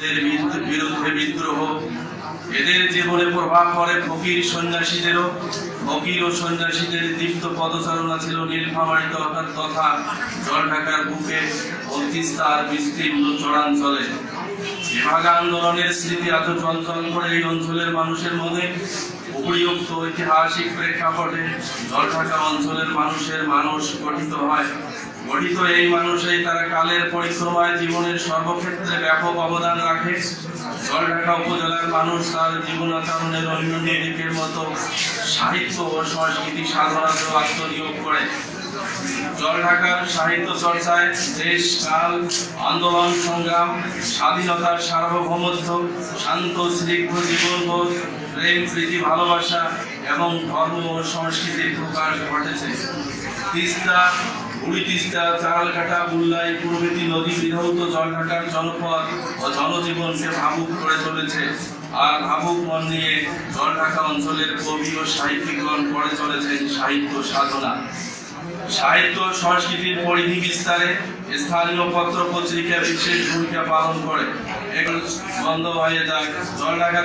বিরুদ্ধে- বিদ্রোহ। এদের জীবনে প্রভাব পড়ে ফকির সন্ন্যাসীদেরও। ফকির ও সন্ন্যাসীদের দীপ্ত পদচারণা ছিল নীলফামারী তথা তথা জল ঢাকার বুকে ও তিস্তার বিস্তীর্ণ চরাঞ্চলে। বিভাগ আন্দোলনের স্মৃতি এত চঞ্চল করে এই অঞ্চলের মানুষের মনে। উপরিউক্ত ঐতিহাসিক প্রেক্ষাপটে জলঢাকা অঞ্চলের মানুষের মানুষ গঠিত হয়। গঠিত এই মানুষই তারা কালের পরিক্রমায় জীবনের সর্বক্ষেত্রে ব্যাপক অবদান রাখে। জলঢাকা উপজেলার মানুষ তার জীবনাচরণের অন্য দিকের মতো সাহিত্য ও সংস্কৃতি সাধনাতেও আত্মনিয়োগ করে। জলঢাকার সাহিত্য চর্চায় দেশ, কাল, আন্দোলন, সংগ্রাম, স্বাধীনতার সার্বভৌমত্ব, শান্ত, স্নিগ্ধ জীবনবোধ প্রেম, প্রীতি, ভালোবাসা এবং ধর্ম ও সংস্কৃতির প্রকাশ ঘটেছে। তিস্তা বুড়ি তিস্তা চারালঘাটা প্রভৃতি নদী বিধৌত জলঢাকার জনপদ ও জনজীবনকে ভাবুক করে চলেছে। আর ভাবুক মন নিয়ে জলঢাকা অঞ্চলের কবি ও সাহিত্যিকগণ করে চলেছেন সাহিত্য সাধনা। সাহিত্য সংস্কৃতির পরিধি বিস্তারে স্থানীয় পত্র পত্রিকা বিশেষ ভূমিকা পালন করে। বন্ধ হয়ে যায়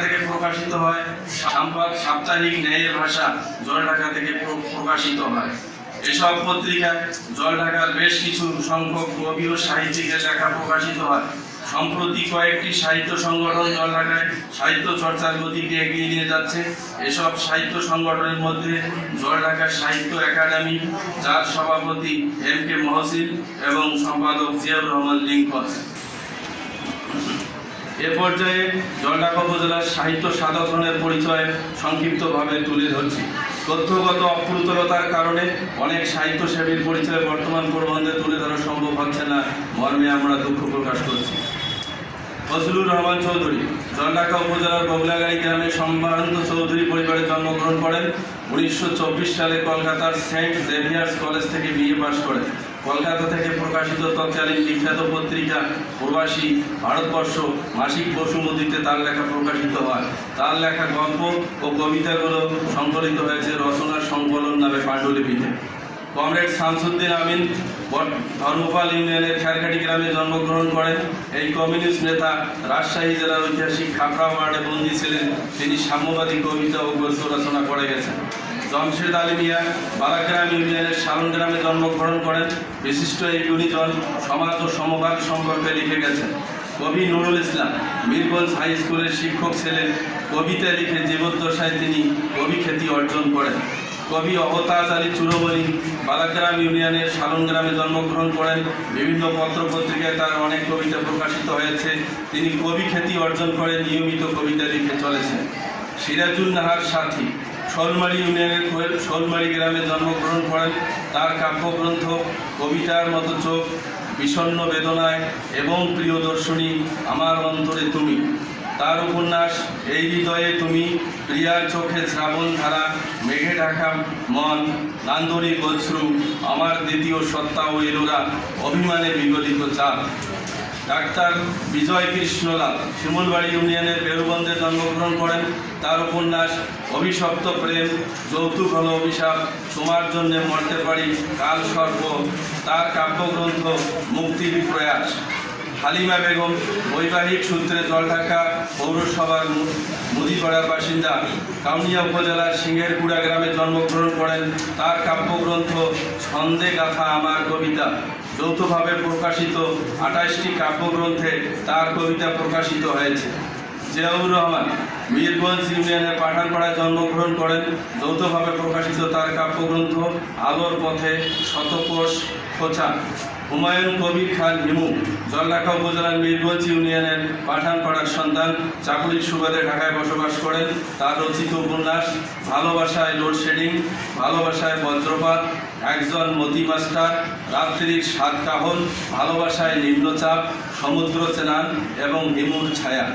থেকে প্রকাশিত হয়। সাম্পাদ সাপ্তাহিক ন্যায়ের ভাষা জলঢাকা থেকে প্রকাশিত হয়। এসব পত্রিকায় জল ঢাকার বেশ কিছু সংখ্যক কবি ও সাহিত্যিকের লেখা প্রকাশিত হয়। সম্প্রতি কয়েকটি সাহিত্য সংগঠন জল ঢাকায় সাহিত্য চর্চার গতিকে এগিয়ে নিয়ে যাচ্ছে। এসব সাহিত্য সংগঠনের মধ্যে জলঢাকা সাহিত্য একাডেমি, যার সভাপতি এম কে মহসিন এবং সম্পাদক জিয়াউর রহমান লিঙ্কন। এ পর্যায়ে জলঢাকা উপজেলার সাহিত্য সাধকগণের পরিচয় সংক্ষিপ্তভাবে তুলে ধরছি। তথ্যগত অপ্রতুলতার কারণে অনেক সাহিত্যসেবীর পরিচয় বর্তমান প্রবন্ধে তুলে ধরা সম্ভব হচ্ছে না। মর্মে আমরা দুঃখ প্রকাশ করছি। ফজলুর রহমান চৌধুরী, জলঢাকা উপজেলার বগলাগাড়ি গ্রামে সম্ভ্রান্ত চৌধুরী পরিবারে জন্মগ্রহণ করেন। উনিশশো চব্বিশ সালে কলকাতার সেন্ট জেভিয়ার্স কলেজ থেকে বিএ পাশ করেন। কলকাতা থেকে প্রকাশিত তৎকালীন বিখ্যাত পত্রিকা প্রবাসী ভারতবর্ষ মাসিক বসুমতিতে তার লেখা প্রকাশিত হয়। তার লেখা গল্প ও কবিতাগুলো সংকলিত হয়েছে রচনার সংকলন নামে পাণ্ডুলিপিতে। কমরেড শামসুদ্দিন আমিন ধর্মপাল ইউনিয়নের খেরঘাটি গ্রামে জন্মগ্রহণ করেন। এই কমিউনিস্ট নেতা রাজশাহী জেলার ঐতিহাসিক খাপড়া ওয়ার্ডে বন্দী ছিলেন। তিনি সাম্যবাদী কবিতা ও গদ্য রচনা করে গেছেন। জমশেদ আলী মিয়া বালাগ্রাম ইউনিয়নের সালন গ্রামে জন্মগ্রহণ করেন। বিশিষ্ট এই গুণীজন সমাজ ও সমবাদ সম্পর্কে লিখে গেছেন। কবি নুরুল ইসলাম মিরগঞ্জ হাই স্কুলের শিক্ষক ছিলেন। কবিতা লিখে জীবদ্দশায় তিনি কবি খ্যাতি অর্জন করেন। কবি অবতাজ আলী চুরবলি বালাগ্রাম ইউনিয়নের সালন গ্রামে জন্মগ্রহণ করেন। বিভিন্ন পত্র পত্রিকায় তার অনেক কবিতা প্রকাশিত হয়েছে। তিনি কবি খ্যাতি অর্জন করে নিয়মিত কবিতা লিখে চলেছেন। সিরাজুল নাহার সাথী শোলমারি ইউনিয়নের শোলমারি গ্রামে জন্মগ্রহণ করেন। তার কাব্যগ্রন্থ, কবিতার মতো চোখ, বিষণ্ণ বেদনায় এবং প্রিয়দর্শনী, আমার অন্তরে তুমি। তার উপন্যাস, এই হৃদয়ে তুমি। প্রিয়ার চোখে শ্রাবণ ধারা, মেঘে ঢাকা মন নান্দরী গশ্রু আমার দ্বিতীয় সত্তা ও এলোরা। অভিমানে বিগলিত চাঁদ। ডাক্তার বিজয় কৃষ্ণলাল শিমুলবাড়ি ইউনিয়নের বেরুবন্দে জন্মগ্রহণ করেন। তার উপন্যাস, অভিশপ্ত প্রেম, যৌতুক হল অভিশাপ, তোমার জন্যে মরতে পারি, কাল সর্ব। তার কাব্যগ্রন্থ, মুক্তির প্রয়াস। হালিমা বেগম, বৈবাহিক সূত্রে জলঢাকা পৌরসভার মুদিপাড়ার বাসিন্দা কাউনিয়া উপজেলার সিংহেরপুড়া গ্রামে জন্মগ্রহণ করেন। তার কাব্যগ্রন্থ ছন্দে গাথা আমার কবিতা। যৌথভাবে প্রকাশিত আঠাশটি কাব্যগ্রন্থে তার কবিতা প্রকাশিত হয়েছে। জিয়াউর রহমান, মিরগঞ্জ ইউনিয়নের পাঠানপাড়ায় জন্মগ্রহণ করেন। যৌথভাবে প্রকাশিত তার কাব্যগ্রন্থ, আলোর পথে শতকোষ খোঁচা। হুমায়ুন কবির খান হিমু জলঢাকা উপজেলার মিরগঞ্জ ইউনিয়নের পাঠানপাড়ার সন্তান। চাকুরির সুবাদে ঢাকায় বসবাস করেন। তার রচিত উপন্যাস, ভালোবাসায় লোডশেডিং, ভালোবাসায় বজ্রপাত, একজন মতি মাস্টার রাত্রির সাত কাহন, ভালোবাসায় নিম্নচাপ, সমুদ্র চেনান এবং হিমুর ছায়া।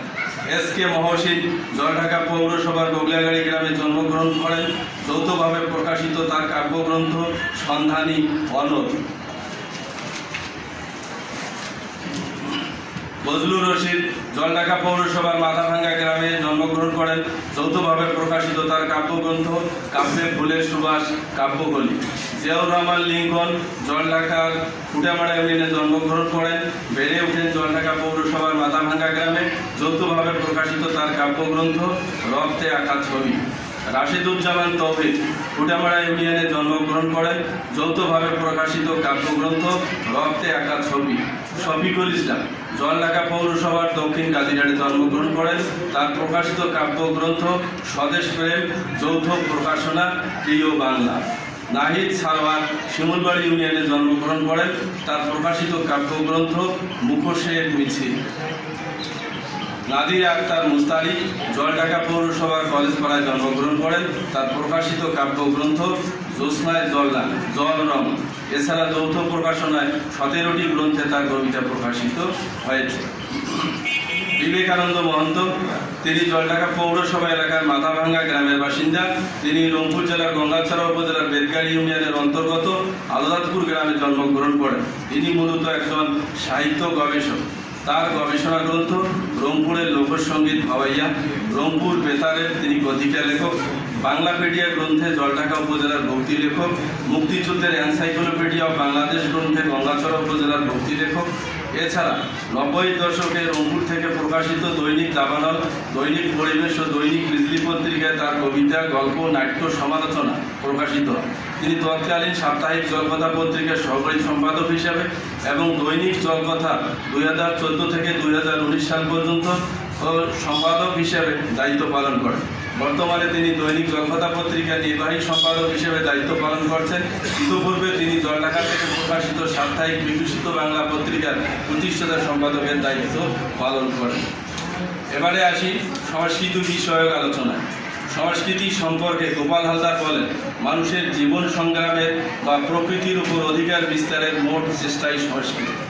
এস কে মহসিন জলঢাকা পৌরসভার বগলাগাড়ি গ্রামে জন্মগ্রহণ করেন। যৌথভাবে প্রকাশিত তার কাব্যগ্রন্থ সন্ধানী অনদ বজলুর রশিদ জলঢাকা পৌরসভার মাথাভাঙ্গা গ্রামে জন্মগ্রহণ করেন। যৌথভাবে প্রকাশিত তার কাব্যগ্রন্থ কাব্যে ফুলের সুবাস কাব্যকলি। জিয়াউর রহমান লিঙ্কন জলঢাকার ফুটামারা ইউনিয়নে জন্মগ্রহণ করেন। বেড়ে ওঠেন জলঢাকা পৌরসভার মাথাভাঙ্গা গ্রামে। যৌথভাবে প্রকাশিত তার কাব্যগ্রন্থ, রক্তে আঁকা ছবি। রাশিদুজ্জামান তৌহিদ ফুটামারা ইউনিয়নে জন্মগ্রহণ করেন। যৌথভাবে প্রকাশিত কাব্যগ্রন্থ, রক্তে আঁকা ছবি। শফিকুল ইসলাম জলঢাকা পৌরসভার দক্ষিণ কাজিরাটে জন্মগ্রহণ করেন। তার প্রকাশিত কাব্যগ্রন্থ, স্বদেশ প্রেম, যৌথ প্রকাশনা, প্রিয় বাংলা। নাহিদ সারওয়ার শিমুলবাড়ি ইউনিয়নে জন্মগ্রহণ করেন। তার প্রকাশিত কাব্যগ্রন্থ মুখোশের মিছিল। নাদির আক্তার মুস্তারি জলঢাকা পৌরসভার কলেজ পাড়ায় জন্মগ্রহণ করেন। তার প্রকাশিত কাব্যগ্রন্থ জ্যোৎস্নায় জলদান জল রং। এছাড়া যৌথ প্রকাশনায় সতেরোটি গ্রন্থে তার কবিতা প্রকাশিত হয়েছে। বিবেকানন্দ মহন্ত, তিনি জলঢাকা পৌরসভা এলাকার মাথাভাঙ্গা গ্রামের বাসিন্দা, তিনি রংপুর জেলার গঙ্গাছড়া উপজেলার বেদগাড়ি ইউনিয়নের অন্তর্গত আলদাতপুর গ্রামে জন্মগ্রহণ করেন। তিনি মূলত একজন সাহিত্য গবেষক। তার গবেষণা গ্রন্থ রংপুরের লোকসঙ্গীত ভাবাইয়া রংপুর বেতারের তিনি গতিকা লেখক, বাংলাপিডিয়া গ্রন্থে জলঢাকা উপজেলার ভক্তি লেখক, মুক্তিযুদ্ধের এনসাইক্লোপিডিয়া অফ বাংলাদেশ গ্রন্থে গঙ্গাচড়া উপজেলার ভক্তি লেখক এছাড়া নব্বই দশকের অঙ্গুর থেকে প্রকাশিত দৈনিক দাবানল দৈনিক পরিবেশ ও দৈনিক বিজলি পত্রিকায় তার কবিতা, গল্প, নাট্য, সমালোচনা প্রকাশিত তিনি তৎকালীন সাপ্তাহিক জলকথা পত্রিকার সহকারী সম্পাদক হিসাবে এবং দৈনিক জলকথা দুই হাজার চোদ্দ থেকে দুই হাজার উনিশ সাল পর্যন্ত ও সম্পাদক হিসেবে দায়িত্ব পালন করেন। বর্তমানে তিনি দৈনিক জলকথা পত্রিকার নির্বাহী সম্পাদক হিসেবে দায়িত্ব পালন করছেন। ইতিপূর্বে তিনি জলঢাকা থেকে প্রকাশিত সাপ্তাহিক বিকশিত বাংলা পত্রিকার প্রতিষ্ঠাতা সম্পাদকের দায়িত্ব পালন করেন। এবারে আসি সংস্কৃতি বিষয়ক আলোচনায়। সংস্কৃতি সম্পর্কে গোপাল হালদার বলেন, মানুষের জীবন সংগ্রামের বা প্রকৃতির উপর অধিকার বিস্তারের মোট চেষ্টাই সংস্কৃতি।